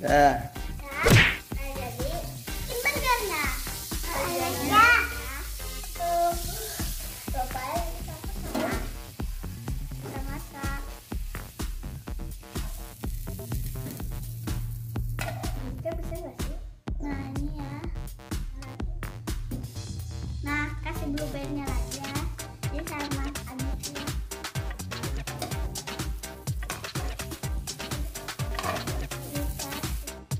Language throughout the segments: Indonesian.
Nah, nah? Ini? Nah ya. Nah kasih blueberry-nya lagi sama.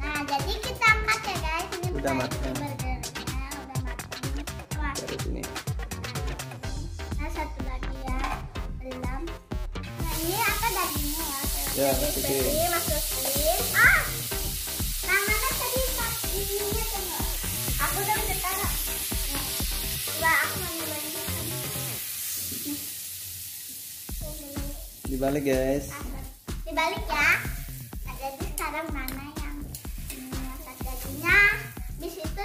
Nah, jadi kita angkat ya guys. Ini Udah matang. burgernya, udah matang. Wah, Dari sini. nah satu lagi ya, belum. Nah ini apa dagingnya ya? Ya, Jadi masukin. beri, Dibalik guys. Dibalik ya. Nah, jadi sekarang mana yang angkat dagingnya? Di situ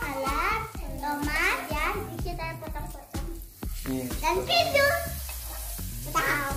salad, tomat, ya. Di situ potong-potong. Dan keju. Wow,